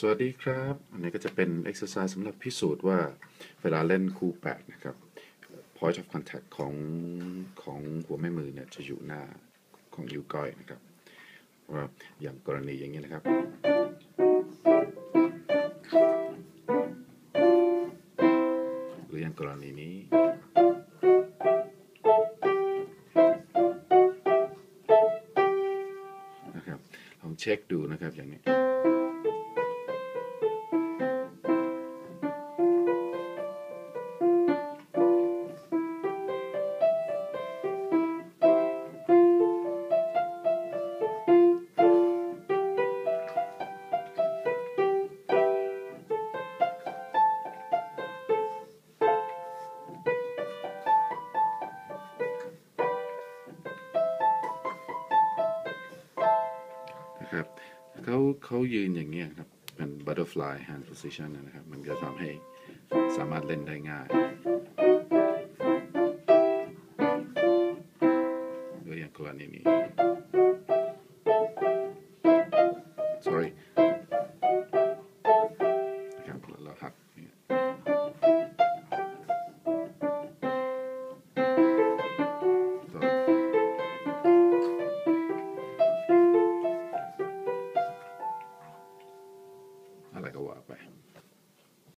สวัสดีครับ อันนี้ก็จะเป็น exercise สำหรับพิสูจน์ว่าเวลาเล่นคู่แปดนะครับ point of contact ของของหัวแม่มือเนี่ยจะอยู่หน้าของนิ้วก้อยนะครับว่าอย่างกรณีอย่างนี้นะครับ หรืออย่างกรณีนี้ นะครับ ลองเช็คดูนะครับอย่างนี้ นะครับเขาเขายืนอย่างเงี้ยครับเป็น butterfly hand position นะครับ มันจะทำให้สามารถเล่นได้ง่ายตัวอย่างกรณีนี้ I like a lot. Bye.